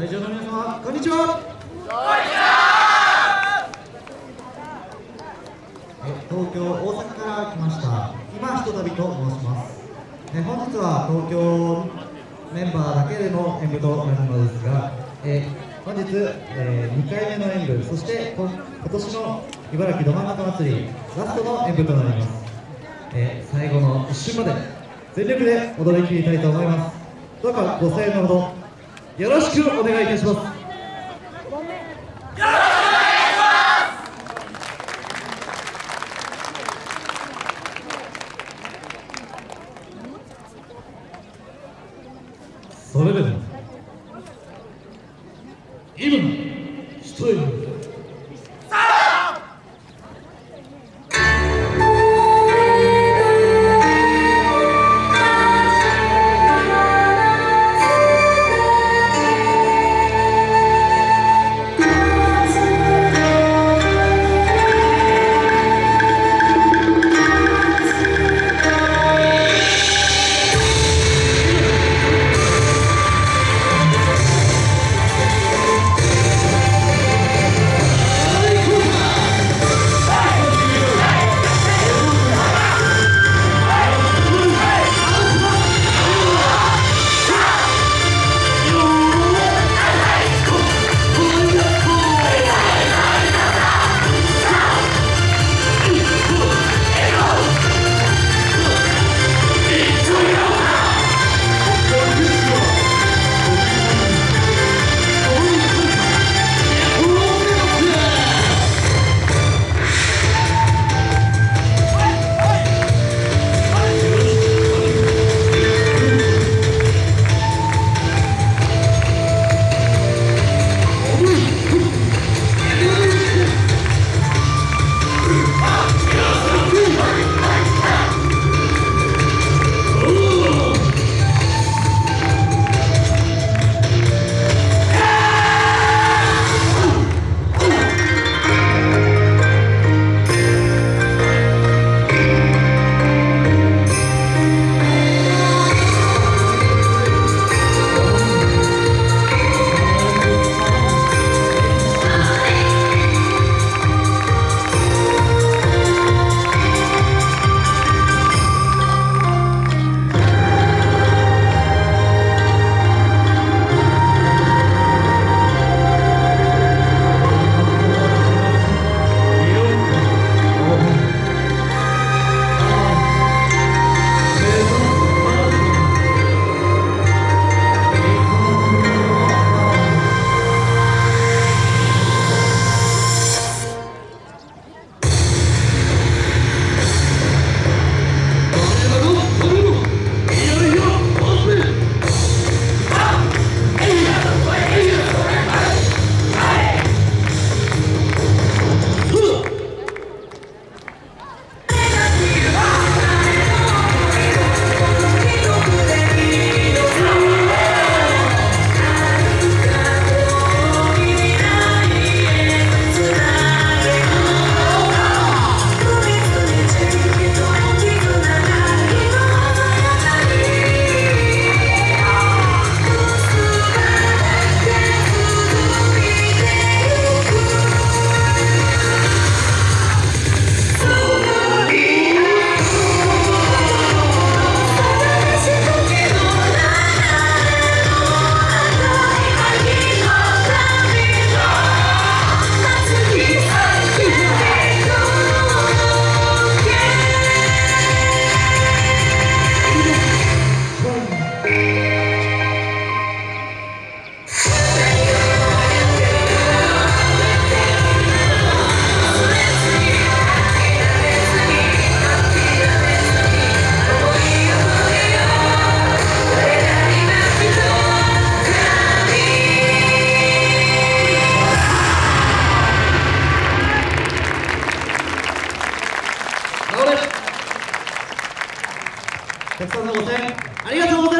会場の皆様こんにちは。え東京大阪から来ました今ひとたびと申します。え本日は東京メンバーだけでの演舞となるのですが、え本日、え2回目の演舞そして今年の茨城ど真ん中祭りラストの演舞となります、え最後の一瞬まで全力で踊り切りたいと思います。どうかご声援のほどよろしくお願いいたします。それでは今一人たくさんのご声援ありがとうございました。